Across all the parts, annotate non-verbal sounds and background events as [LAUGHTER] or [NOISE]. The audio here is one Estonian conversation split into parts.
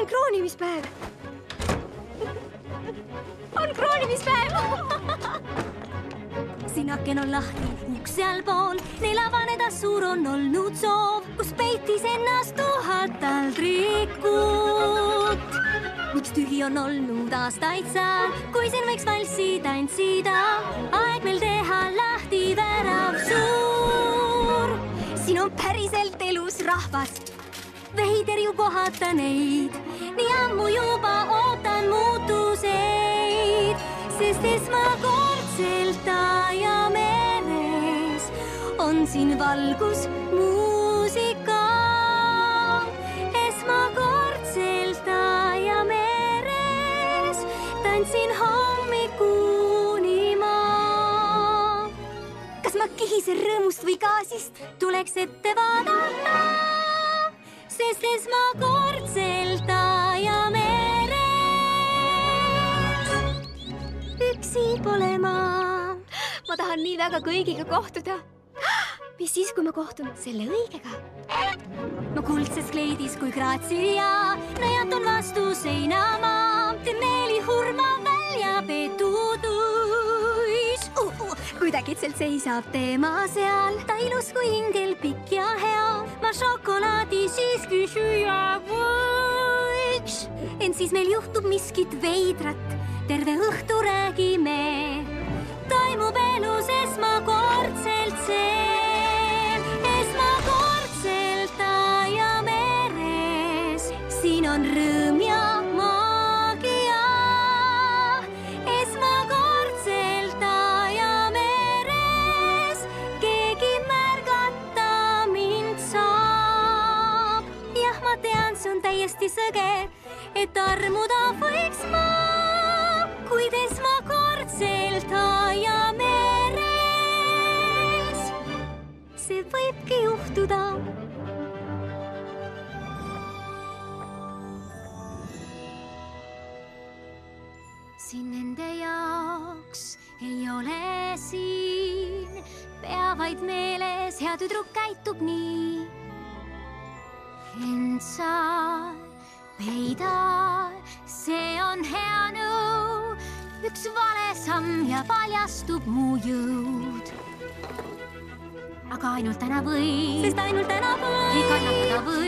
on kroonimispäev. on kroonimispäev [LAUGHS] siin aken on lahti, uks sealpool, neil avaneda suur on olnud soov, kus peitis ennast tuhat taldrikut. miks tühi on olnud aastaid seal, kui siin võiks valssi tantsida, aeg meil teha lahti värav suur. siin on päriselt elus rahvas, veider ju kohata neid, nii ammu juba ootan muutuseid, sest esmakordselt aia meres on siin valgus muusika. esmakordselt aia meres tantsin hommikuni ma. kas ma kihisen rõõmust või gaasist, tuleks ette vaadata, sest esmakordselt aia meres üksi pole ma. ma tahan nii väga kõigiga kohtuda. mis siis, kui ma kohtun selle õigega? ma kuldses kleidis kui Grazia, näitan vastu seinamaa, teen meelihurma välja petutuis uh,. Uh, kuidagi itselt seisab tema seal, ta ilus kui ingel, pikk ja hea, ma šokolaadi siiski süüa võiks. ent siis meil juhtub miskit veidrat, terve õhtu räägime, toimub elus esmakordselt see, esmakordselt aia meres, siin on rõõm sõge, et armuda võiks ma, kuid esmakordselt aia meres see võibki juhtuda. siin nende jaoks ei ole siin pea vaid meeles, hea tüdruk käitub nii. ent sa peida, see on hea nõu, üks vale samm ja paljastub mu jõud aga ainult täna võib. sest ainult täna võib. ei kannatada võib.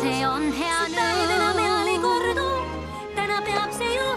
se on hea nyt. Tänä päivänä me kordu. tänä peab se juhu.